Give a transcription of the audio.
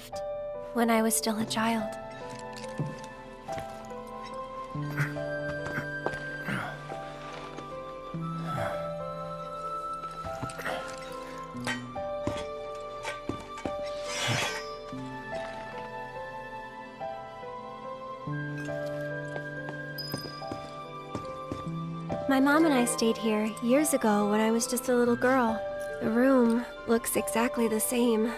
left when I was still a child. My mom and I stayed here years ago when I was just a little girl. The room looks exactly the same.